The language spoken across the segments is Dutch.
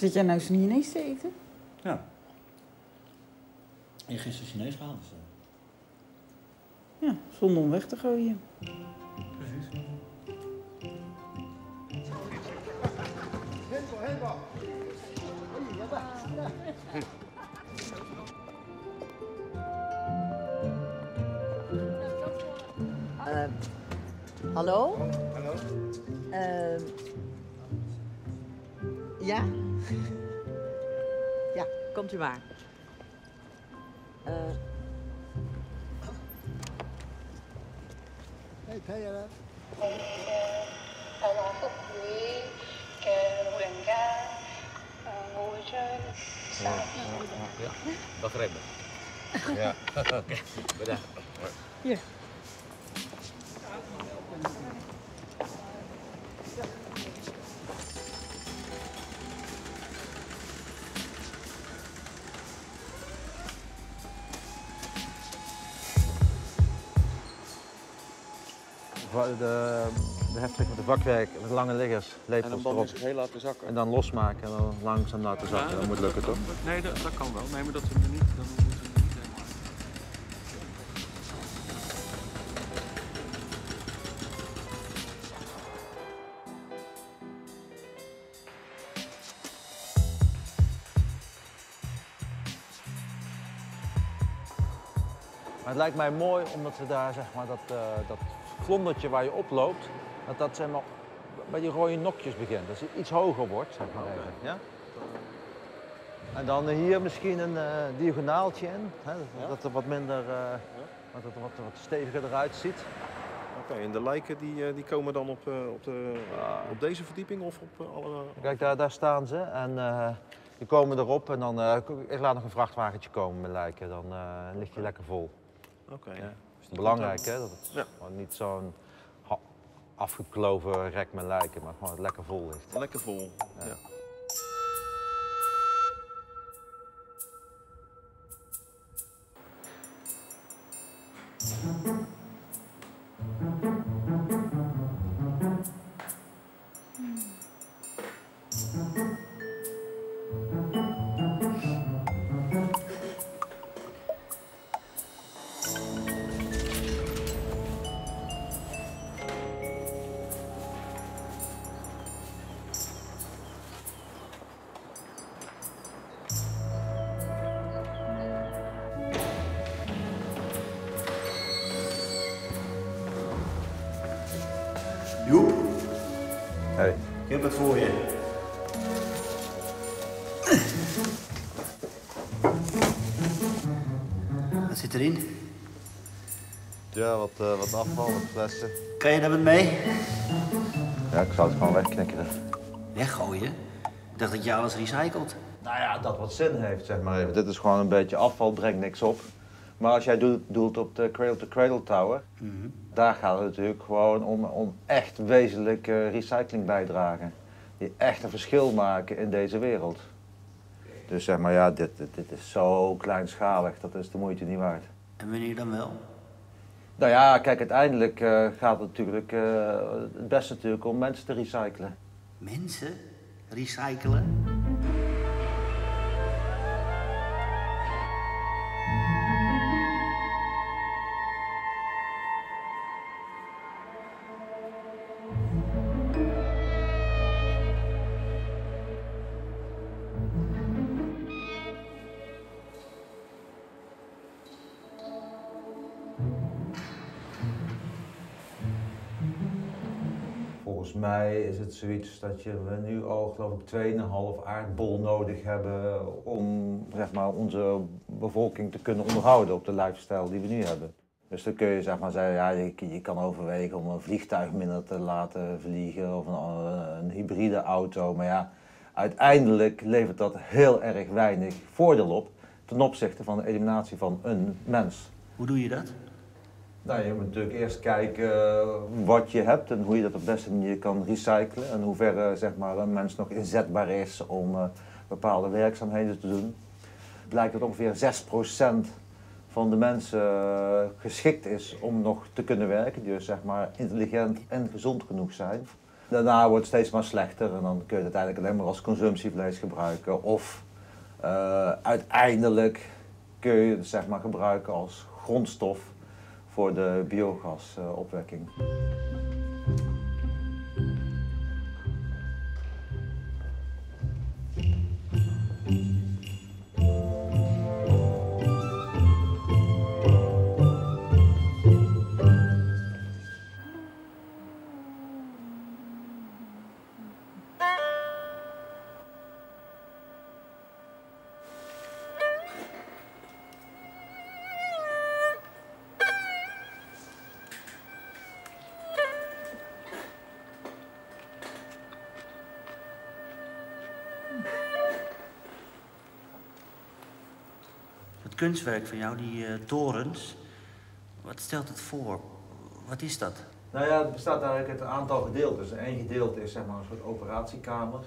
Zit jij nou Chinees te eten? Ja. En gisteren Chinees gehaald. Dus, eh, Ja, zonder om weg te gooien. Precies. Ehm, hallo? Hallo? Ehm, ja? Ja, komt u maar. Eh... Uh... Hey, Taylor. Ja, ja, ja. Begrepen. Ja, oké. Bedankt. ja. De, de heftig met de vakwerk, met lange liggers, En lepels band erop. is heel laten zakken. En dan losmaken en dan langzaam laten zakken. Dat moet lukken toch? Nee, dat, dat kan wel. Nee, maar dat we hem niet, dan moeten we niet helemaal. Maar het lijkt mij mooi omdat ze daar zeg maar dat, eh dat vlondertje waar je oploopt, dat dat zeg maar bij die rode nokjes begint. Dat het iets hoger wordt, zeg maar even. Ja? En dan hier misschien een eh, diagonaaltje in, hè, dat, dat er wat minder, eh, dat het er wat, wat steviger eruit ziet. Oké, en de lijken die, eh, die komen dan op, eh, op, de, op deze verdieping of op alle... Kijk, daar, daar staan ze en eh, die komen erop en dan, eh, ik laat nog een vrachtwagentje komen met lijken, dan eh, ligt die lekker vol. Oké. Ja. Belangrijk hè, dat het Ja. niet zo'n afgekloven rek met lijken, maar gewoon lekker vol ligt. Lekker vol, ja. Heb het voor je. Wat zit erin? Ja, wat, eh, wat afval, wat flessen. Kan je daar wat mee? Ja, ik zou het gewoon wegknikkeren. Weggooien? Ik dacht dat je alles recycelt. Nou ja, dat wat zin heeft, zeg maar even. Dit is gewoon een beetje afval, brengt niks op. Maar als jij doelt, doelt op de Cradle to Cradle Tower, daar gaat het natuurlijk gewoon om, om echt wezenlijke recyclingbijdragen. Die echt een verschil maken in deze wereld. Dus zeg maar, ja, dit, dit, dit is zo kleinschalig, dat is de moeite niet waard. En wanneer dan wel? Nou ja, kijk, uiteindelijk eh, gaat het natuurlijk eh, het beste natuurlijk om mensen te recyclen. Mensen? Recyclen? Volgens mij is het zoiets dat je, we nu al geloof ik 2,5 aardbol nodig hebben om zeg maar, onze bevolking te kunnen onderhouden op de lifestyle die we nu hebben. Dus dan kun je zeg maar zeggen, ja, je, kan overwegen om een vliegtuig minder te laten vliegen of een, een hybride auto. Maar ja, Uiteindelijk levert dat heel erg weinig voordeel op ten opzichte van de eliminatie van een mens. Hoe doe je dat? Nou, je moet natuurlijk eerst kijken eh, wat je hebt en hoe je dat op de beste manier kan recyclen. En hoe hoeverre zeg maar, een mens nog inzetbaar is om eh, bepaalde werkzaamheden te doen. Het blijkt dat ongeveer 6% van de mensen eh, geschikt is om nog te kunnen werken. Dus zeg maar intelligent en gezond genoeg zijn. Daarna wordt het steeds maar slechter en dan kun je het uiteindelijk alleen maar als consumptievlees gebruiken. Of eh, uiteindelijk kun je het zeg maar gebruiken als grondstof voor de biogasopwekking. Kunstwerk van jou, die eh, torens, wat stelt het voor? Wat is dat? Nou ja, het bestaat eigenlijk uit een aantal gedeeltes. Eén gedeelte is zeg maar een soort operatiekamer.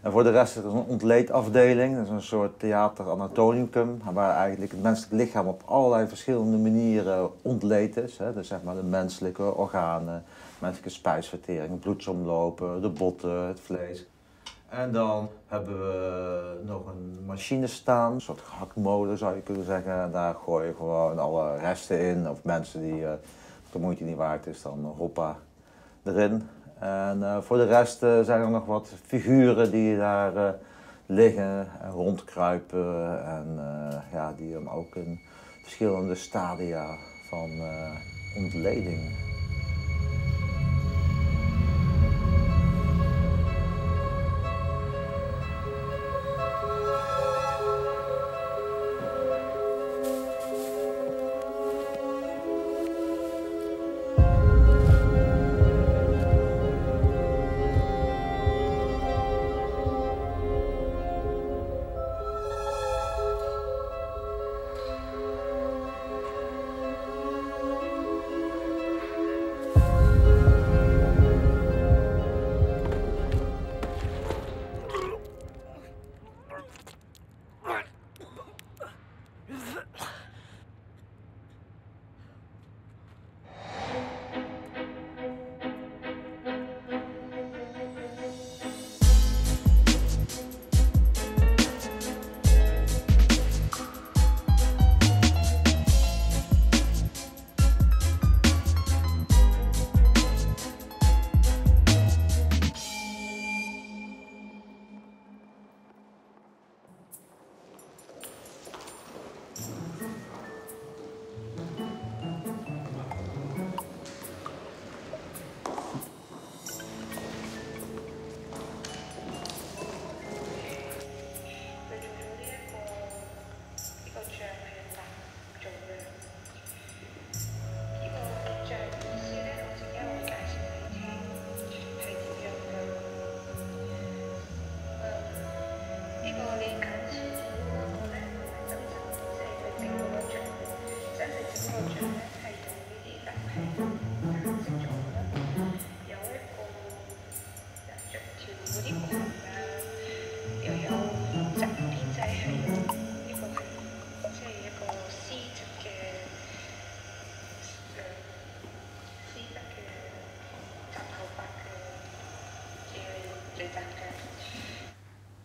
En voor de rest is er een ontleedafdeling, dat is een soort theater anatomicum, waar eigenlijk het menselijk lichaam op allerlei verschillende manieren ontleed is. Dus zeg maar de menselijke organen, menselijke spijsvertering, bloedsomlopen, de botten, het vlees. En dan hebben we nog een machine staan, een soort gehaktmolen zou je kunnen zeggen. En daar gooi je gewoon alle resten in, of mensen die eh, de moeite niet waard is, dan hoppa erin. En eh, voor de rest eh, zijn er nog wat figuren die daar liggen en rondkruipen. En ja, die dan ook in verschillende stadia van ontleding.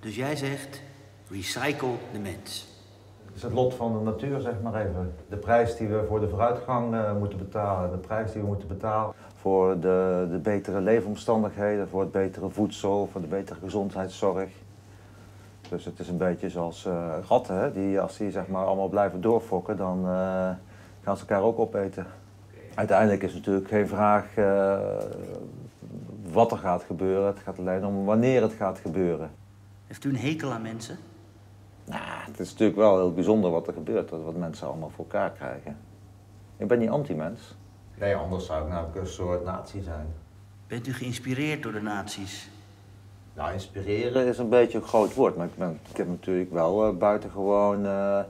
Dus jij zegt, recycle de mens. Het is het lot van de natuur, zeg maar even. De prijs die we voor de vooruitgang eh, moeten betalen, de prijs die we moeten betalen voor de, de betere leefomstandigheden, voor het betere voedsel, voor de betere gezondheidszorg. Dus het is een beetje zoals eh, ratten, hè, die als die zeg maar allemaal blijven doorfokken, dan eh, gaan ze elkaar ook opeten. Uiteindelijk is het natuurlijk geen vraag wat er gaat gebeuren, het gaat alleen om wanneer het gaat gebeuren. Heeft u een hekel aan mensen? Nou, het is natuurlijk wel heel bijzonder wat er gebeurt, wat mensen allemaal voor elkaar krijgen. Ik ben niet anti-mens. Nee, anders zou ik namelijk een soort nazi zijn. Bent u geïnspireerd door de nazi's? Nou, inspireren is een beetje een groot woord, maar ik, ben, ik heb natuurlijk wel eh, buitengewoon eh,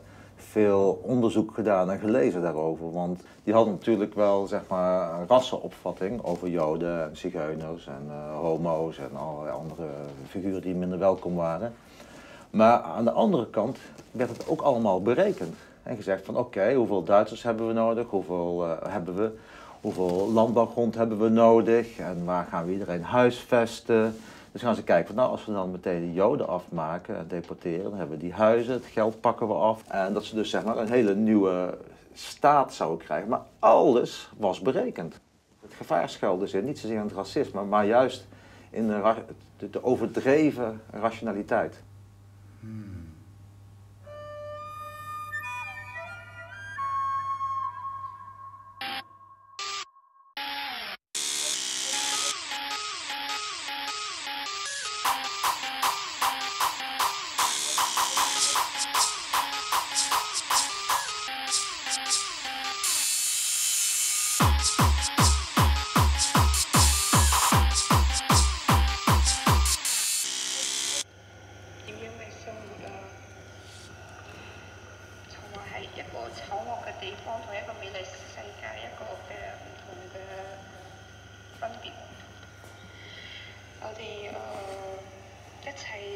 veel onderzoek gedaan en gelezen daarover. Want die hadden natuurlijk wel zeg maar, een rassenopvatting over Joden en Zigeuners en eh, homo's en allerlei andere figuren die minder welkom waren. Maar aan de andere kant werd het ook allemaal berekend. En gezegd van oké, hoeveel Duitsers hebben we nodig, hoeveel eh, hebben we, hoeveel landbouwgrond hebben we nodig en waar gaan we iedereen huisvesten. Dus gaan ze kijken van nou, als we dan meteen de Joden afmaken en deporteren, dan hebben we die huizen, het geld pakken we af. En dat ze dus zeg maar een hele nieuwe staat zouden krijgen. Maar alles was berekend. Het gevaar schuilde zich niet zozeer in het racisme, maar juist in de, de- overdreven rationaliteit. 點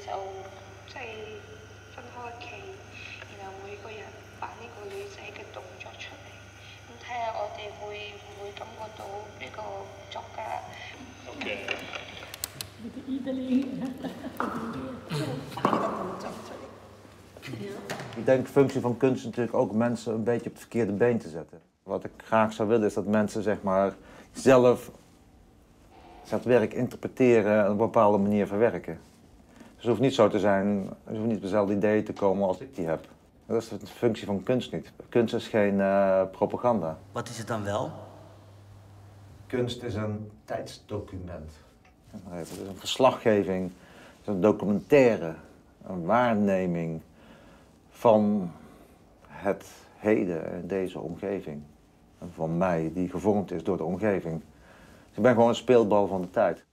就即系分开企，然后每个人扮呢个女仔嘅动作出嚟，咁睇下我哋会唔会感觉到呢个作家 Ik denk de functie van kunst natuurlijk ook mensen een beetje op het verkeerde been te zetten. Wat ik graag zou willen is dat mensen zeg maar zelf het werk interpreteren en op een bepaalde manier verwerken. Dus het hoeft niet zo te zijn, ze hoeft niet op dezelfde ideeën te komen als ik die heb. Dat is de functie van kunst niet. Kunst is geen eh, propaganda. Wat is het dan wel? Kunst is een tijdsdocument. Het is een verslaggeving, het is een documentaire, een waarneming van het heden in deze omgeving. En van mij, die gevormd is door de omgeving. Dus ik ben gewoon een speelbal van de tijd.